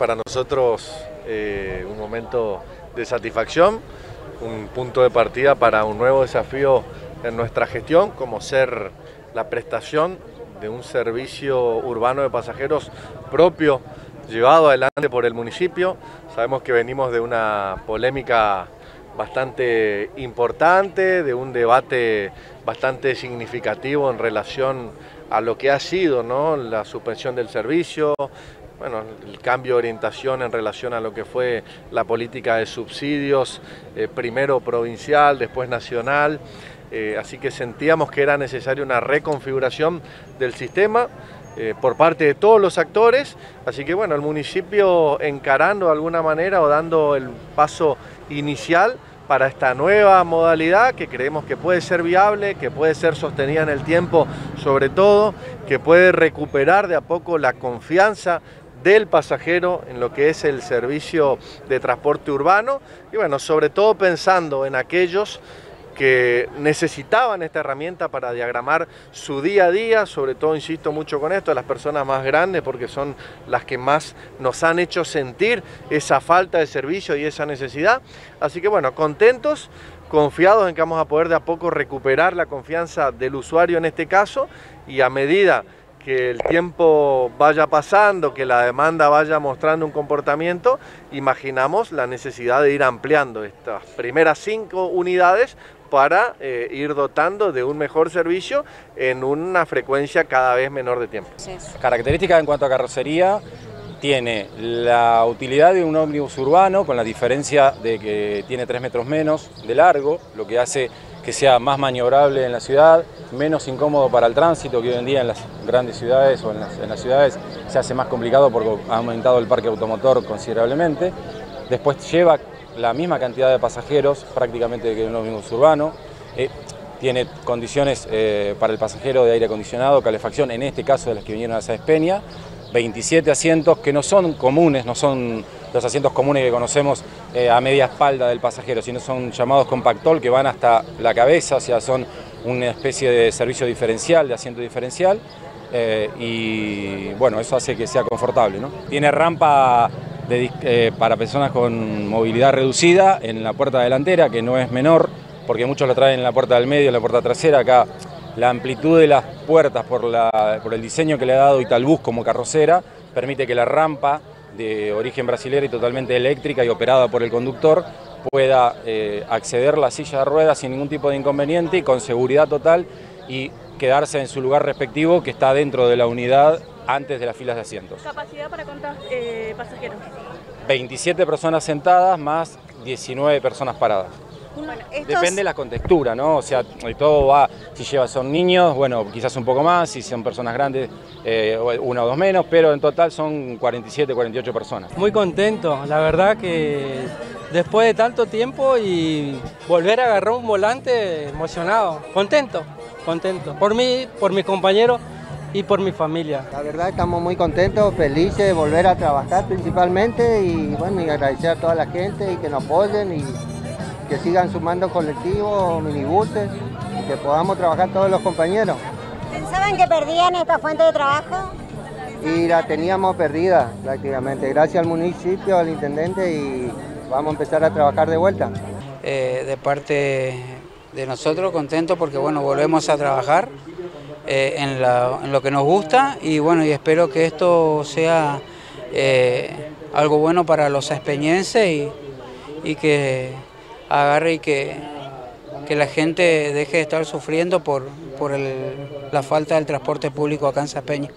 Para nosotros eh, un momento de satisfacción, un punto de partida para un nuevo desafío en nuestra gestión, como ser la prestación de un servicio urbano de pasajeros propio, llevado adelante por el municipio. Sabemos que venimos de una polémica bastante importante, de un debate bastante significativo en relación a lo que ha sido ¿no? la suspensión del servicio, bueno, el cambio de orientación en relación a lo que fue la política de subsidios, eh, primero provincial, después nacional. Eh, así que sentíamos que era necesaria una reconfiguración del sistema eh, por parte de todos los actores. Así que bueno, el municipio encarando de alguna manera o dando el paso inicial para esta nueva modalidad que creemos que puede ser viable, que puede ser sostenida en el tiempo sobre todo, que puede recuperar de a poco la confianza del pasajero en lo que es el servicio de transporte urbano y bueno, sobre todo pensando en aquellos que necesitaban esta herramienta para diagramar su día a día, sobre todo insisto mucho con esto, las personas más grandes porque son las que más nos han hecho sentir esa falta de servicio y esa necesidad. Así que bueno, contentos, confiados en que vamos a poder de a poco recuperar la confianza del usuario en este caso y a medida que el tiempo vaya pasando, que la demanda vaya mostrando un comportamiento, imaginamos la necesidad de ir ampliando estas primeras cinco unidades para eh, ir dotando de un mejor servicio en una frecuencia cada vez menor de tiempo. Características en cuanto a carrocería, tiene la utilidad de un ómnibus urbano con la diferencia de que tiene 3 metros menos de largo, lo que hace que sea más maniobrable en la ciudad, menos incómodo para el tránsito, que hoy en día en las grandes ciudades o en las, ciudades se hace más complicado porque ha aumentado el parque automotor considerablemente. Después lleva la misma cantidad de pasajeros prácticamente que un ómnibus urbano. Eh, tiene condiciones eh, para el pasajero de aire acondicionado, calefacción, en este caso de las que vinieron a Sáenz Peña, 27 asientos que no son comunes, no son los asientos comunes que conocemos eh, a media espalda del pasajero, sino son llamados compactol que van hasta la cabeza, o sea, son una especie de servicio diferencial, de asiento diferencial, y bueno, eso hace que sea confortable. ¿no? Tiene rampa eh, para personas con movilidad reducida en la puerta delantera, que no es menor, porque muchos lo traen en la puerta del medio, en la puerta trasera. Acá la amplitud de las puertas por, por el diseño que le ha dado Italbus como carrocera permite que la rampa de origen brasilero y totalmente eléctrica y operada por el conductor pueda eh, acceder a la silla de ruedas sin ningún tipo de inconveniente y con seguridad total y quedarse en su lugar respectivo que está dentro de la unidad antes de las filas de asientos. ¿Capacidad para cuántos eh, pasajeros? 27 personas sentadas más 19 personas paradas. Depende de la contextura, ¿no? O sea, todo va, si lleva, son niños, bueno, quizás un poco más, si son personas grandes, eh, una o dos menos, pero en total son 47, 48 personas. Muy contento, la verdad que después de tanto tiempo y volver a agarrar un volante emocionado, contento, contento. Por mí, por mis compañeros y por mi familia. La verdad estamos muy contentos, felices de volver a trabajar principalmente y bueno, y agradecer a toda la gente y que nos apoyen y que sigan sumando colectivos, minibuses y que podamos trabajar todos los compañeros. ¿Pensaban que perdían esta fuente de trabajo? Y la teníamos perdida prácticamente, gracias al municipio, al intendente y vamos a empezar a trabajar de vuelta. Eh, de parte de nosotros, contentos porque bueno, volvemos a trabajar. Eh, en, lo que nos gusta y bueno, y espero que esto sea eh, algo bueno para los espeñenses y, que agarre y que, que, la gente deje de estar sufriendo por, por la falta del transporte público acá en.